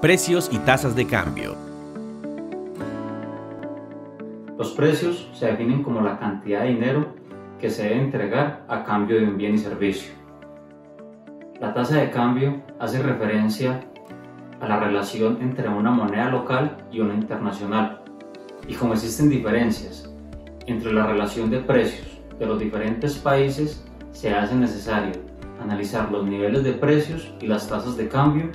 Precios y tasas de cambio. Los precios se definen como la cantidad de dinero que se debe entregar a cambio de un bien y servicio. La tasa de cambio hace referencia a la relación entre una moneda local y una internacional. Y como existen diferencias entre la relación de precios de los diferentes países, se hace necesario analizar los niveles de precios y las tasas de cambio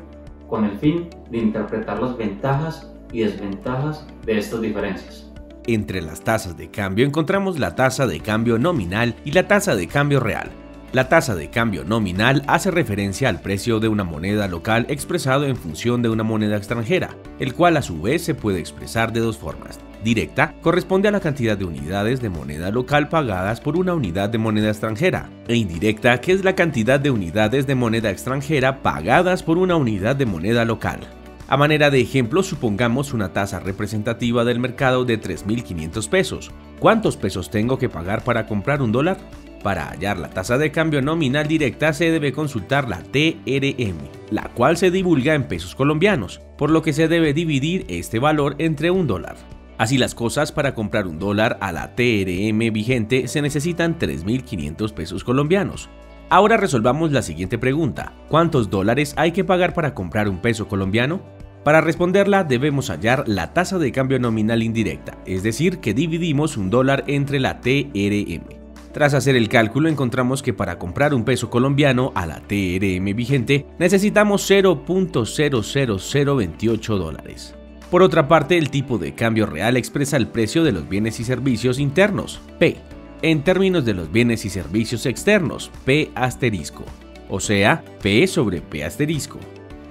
con el fin de interpretar las ventajas y desventajas de estas diferencias. Entre las tasas de cambio encontramos la tasa de cambio nominal y la tasa de cambio real. La tasa de cambio nominal hace referencia al precio de una moneda local expresado en función de una moneda extranjera, el cual a su vez se puede expresar de dos formas. Directa corresponde a la cantidad de unidades de moneda local pagadas por una unidad de moneda extranjera, e indirecta que es la cantidad de unidades de moneda extranjera pagadas por una unidad de moneda local. A manera de ejemplo, supongamos una tasa representativa del mercado de 3.500 pesos. ¿Cuántos pesos tengo que pagar para comprar un dólar? Para hallar la tasa de cambio nominal directa se debe consultar la TRM, la cual se divulga en pesos colombianos, por lo que se debe dividir este valor entre un dólar. Así las cosas, para comprar un dólar a la TRM vigente se necesitan 3.500 pesos colombianos. Ahora resolvamos la siguiente pregunta. ¿Cuántos dólares hay que pagar para comprar un peso colombiano? Para responderla debemos hallar la tasa de cambio nominal indirecta, es decir, que dividimos un dólar entre la TRM. Tras hacer el cálculo encontramos que para comprar un peso colombiano a la TRM vigente necesitamos 0.00028 dólares. Por otra parte, el tipo de cambio real expresa el precio de los bienes y servicios internos, P, en términos de los bienes y servicios externos, P asterisco, o sea, P sobre P asterisco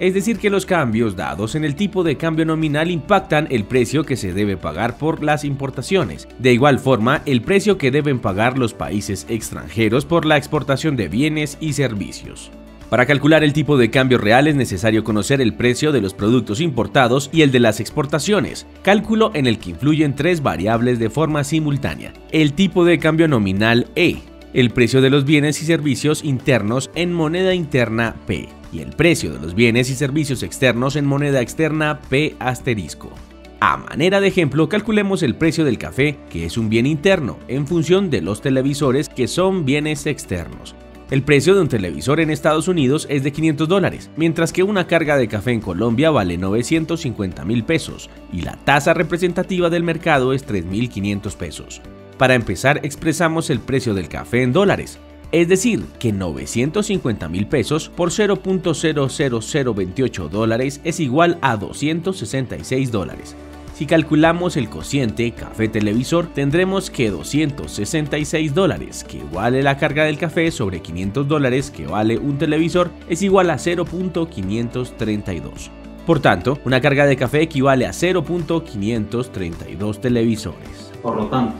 es decir que los cambios dados en el tipo de cambio nominal impactan el precio que se debe pagar por las importaciones. De igual forma, el precio que deben pagar los países extranjeros por la exportación de bienes y servicios. Para calcular el tipo de cambio real es necesario conocer el precio de los productos importados y el de las exportaciones, cálculo en el que influyen tres variables de forma simultánea. El tipo de cambio nominal E, el precio de los bienes y servicios internos en moneda interna P y el precio de los bienes y servicios externos en moneda externa P asterisco. A manera de ejemplo, calculemos el precio del café, que es un bien interno, en función de los televisores, que son bienes externos. El precio de un televisor en Estados Unidos es de 500 dólares, mientras que una carga de café en Colombia vale 950 mil pesos y la tasa representativa del mercado es 3.500 pesos. Para empezar, expresamos el precio del café en dólares, es decir, que 950 mil pesos por 0.00028 dólares es igual a 266 dólares. Si calculamos el cociente café televisor, tendremos que 266 dólares, que vale la carga del café, sobre 500 dólares, que vale un televisor, es igual a 0.532. Por tanto, una carga de café equivale a 0.532 televisores. Por lo tanto,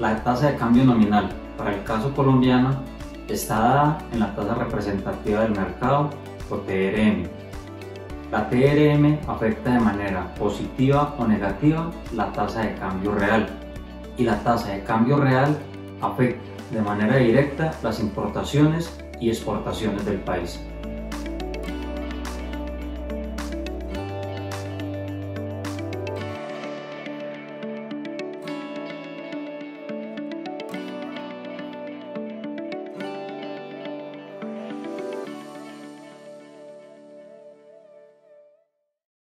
la tasa de cambio nominal para el caso colombiano está dada en la tasa representativa del mercado o TRM. La TRM afecta de manera positiva o negativa la tasa de cambio real y la tasa de cambio real afecta de manera directa las importaciones y exportaciones del país.